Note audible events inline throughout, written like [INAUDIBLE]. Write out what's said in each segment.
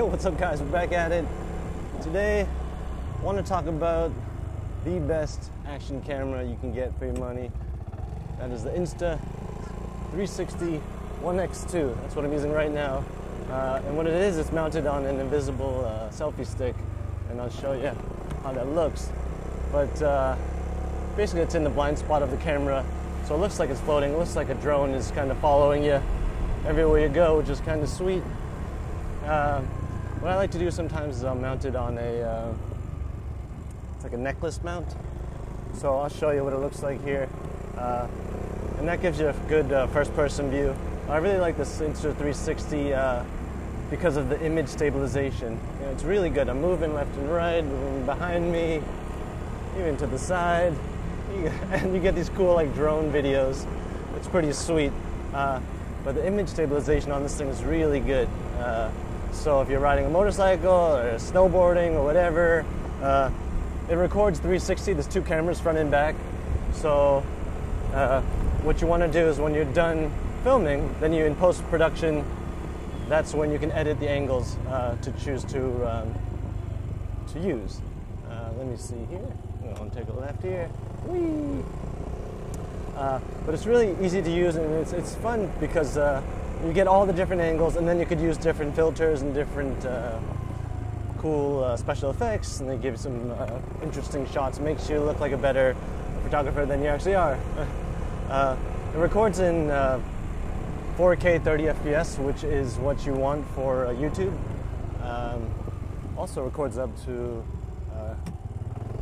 Yo, [LAUGHS] what's up, guys? We're back at it. Today, I want to talk about the best action camera you can get for your money. That is the Insta 360 One X2. That's what I'm using right now. Uh, and what it is, it's mounted on an invisible uh, selfie stick, and I'll show you how that looks. But uh, basically, it's in the blind spot of the camera, so it looks like it's floating. It looks like a drone is kind of following you everywhere you go, which is kind of sweet. Uh, what I like to do sometimes is I'll mount it on a, uh, it's like a necklace mount. So I'll show you what it looks like here. Uh, and that gives you a good uh, first person view. I really like this Insta 360 uh, because of the image stabilization. You know, it's really good. I'm moving left and right, moving behind me, even to the side. [LAUGHS] And you get these cool like drone videos. It's pretty sweet. Uh, but the image stabilization on this thing is really good. So if you're riding a motorcycle or snowboarding or whatever, uh, it records 360. There's two cameras, front and back. So uh, what you want to do is when you're done filming, then you in post production, that's when you can edit the angles uh, to choose to um, to use. Uh, let me see here. I'm going to take a left here. Whee! Uh, but it's really easy to use and it's, it's fun because uh, you get all the different angles and then you could use different filters and different uh, cool uh, special effects and they give some uh, interesting shots. Makes you look like a better photographer than you actually are. [LAUGHS] Uh, it records in 4k 30 fps which is what you want for youtube. Um, also records up to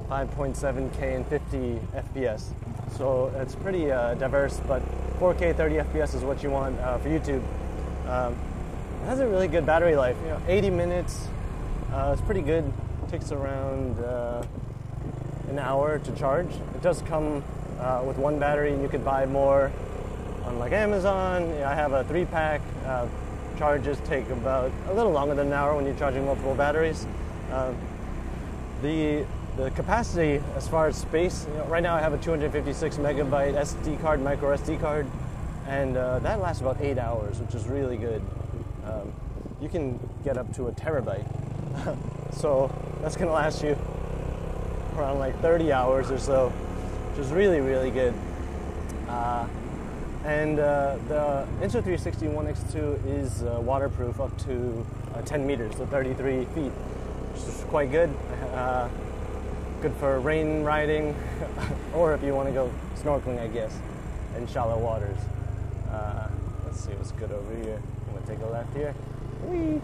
5.7k and 50 fps so it's pretty uh, diverse, but 4K 30 FPS is what you want uh, for YouTube. Um, it has a really good battery life. You know, 80 minutes. Uh, it's pretty good. It takes around uh, an hour to charge. It does come uh, with one battery, and you could buy more on like Amazon. I have a three-pack. Uh, charges take about a little longer than an hour when you're charging multiple batteries. the the capacity as far as space, you know, right now I have a 256 megabyte SD card, micro SD card, and uh, that lasts about eight hours, which is really good. Um, you can get up to a terabyte, [LAUGHS] so that's going to last you around like 30 hours or so, which is really, really good. Uh, and uh, the Insta360 One X2 is uh, waterproof up to uh, 10 meters, so 33 feet, which is quite good. Good for rain riding, [LAUGHS] or if you want to go snorkeling, I guess, in shallow waters. Uh, let's see what's good over here. I'm gonna take a left here. Whee!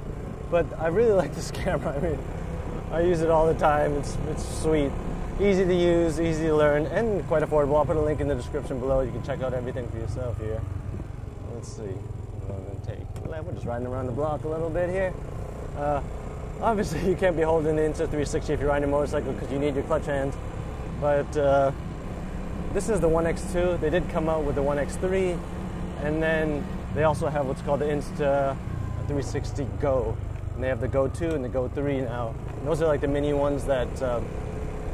But I really [LAUGHS] like this camera. I mean, I use it all the time. It's it's sweet, easy to use, easy to learn, and quite affordable. I'll put a link in the description below. You can check out everything for yourself here. Let's see. I'm gonna take. We're just riding around the block a little bit here. Uh, obviously you can't be holding the Insta 360 if you're riding a motorcycle because you need your clutch hands. But uh, this is the One X2. They did come out with the One X3, and then they also have what's called the Insta 360 Go. And they have the Go 2 and the Go 3 now. And those are like the mini ones that um,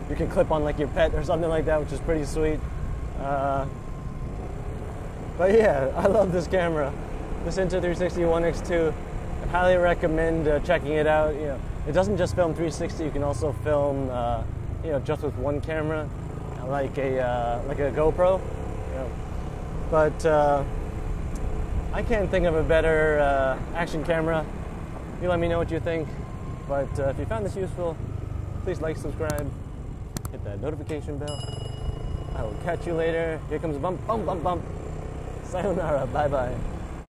you can clip on like your pet or something like that, which is pretty sweet. Uh, but yeah, I love this camera. This Insta 360 One X2 highly recommend uh, checking it out. You know, it doesn't just film 360. You can also film, uh, you know, just with one camera, like a uh, like a GoPro. You know. But uh, I can't think of a better uh, action camera. You let me know what you think. But uh, if you found this useful, please like, subscribe, hit that notification bell. I will catch you later. Here comes a bump, bump, bump, bump. Sayonara. Bye bye.